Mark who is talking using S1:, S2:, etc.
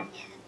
S1: Yeah.